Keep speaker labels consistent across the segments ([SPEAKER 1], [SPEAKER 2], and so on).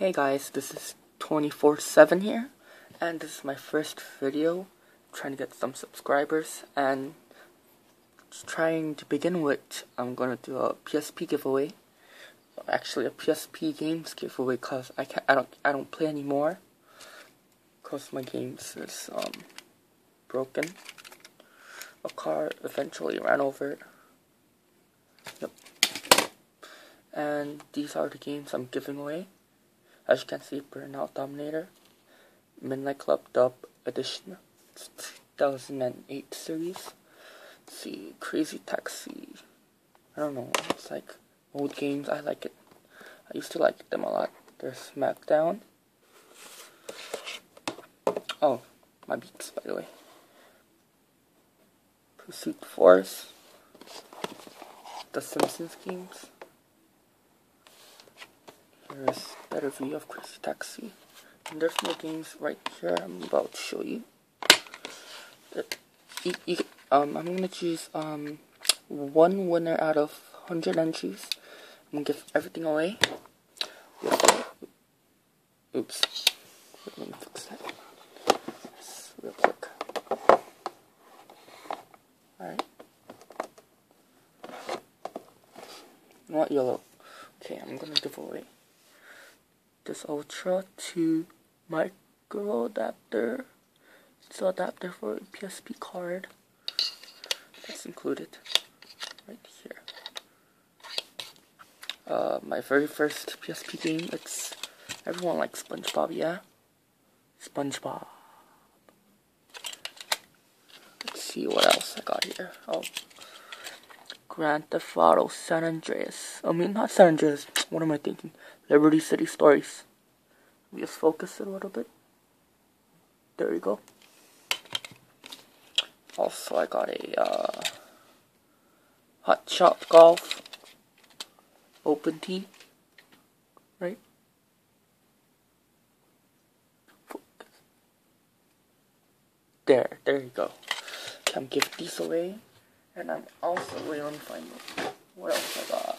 [SPEAKER 1] Hey guys, this is 24-7 here, and this is my first video, trying to get some subscribers, and trying to begin with, I'm gonna do a PSP giveaway, actually a PSP games giveaway, cause I can't, I don't, I don't play anymore, cause my games is, um, broken, a car eventually ran over it, yep, and these are the games I'm giving away. As you can see, Burnout Dominator, Midnight Club Dub Edition, 2008 series. Let's see, Crazy Taxi. I don't know, it's like old games. I like it. I used to like them a lot. There's SmackDown. Oh, my beats, by the way. Pursuit Force. The Simpsons games. Here's better view of Crazy Taxi. And there's more games right here I'm about to show you. Uh, you, you um, I'm gonna choose um, one winner out of 100 entries. I'm gonna give everything away. Oops. Let me fix that. real quick. Alright. Not yellow. Okay, I'm gonna give away this Ultra to micro adapter. It's an adapter for a PSP card. That's included right here. Uh, my very first PSP game. It's everyone likes SpongeBob, yeah. SpongeBob. Let's see what else I got here. Oh, Grand Theft Auto San Andreas. I mean, not San Andreas. What am I thinking? Liberty City Stories. We just focus it a little bit. There you go. Also, I got a uh, Hot Shot Golf Open Tee. Right? Focus. There, there you go. Can I'm these away. And I'm also, wait, let me find what else I got.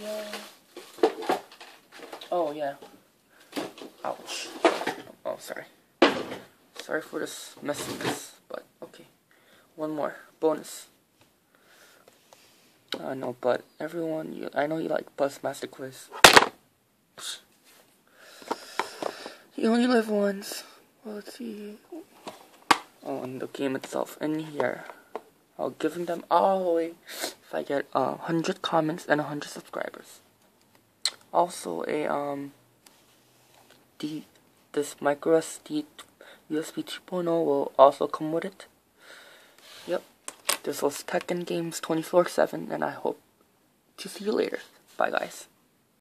[SPEAKER 1] Yeah. Oh, yeah. Ouch. Oh, sorry. Sorry for this messiness, but okay. One more. Bonus. I know, but everyone, you, I know you like Buzz Master Quiz. You only live once. Well, let's see. Oh, and the game itself in here. I'll give them all away if I get uh, 100 comments and 100 subscribers. Also, a um, the this micro SD USB 2.0 will also come with it. Yep. This was Tech and Games 24/7, and I hope to see you later. Bye, guys.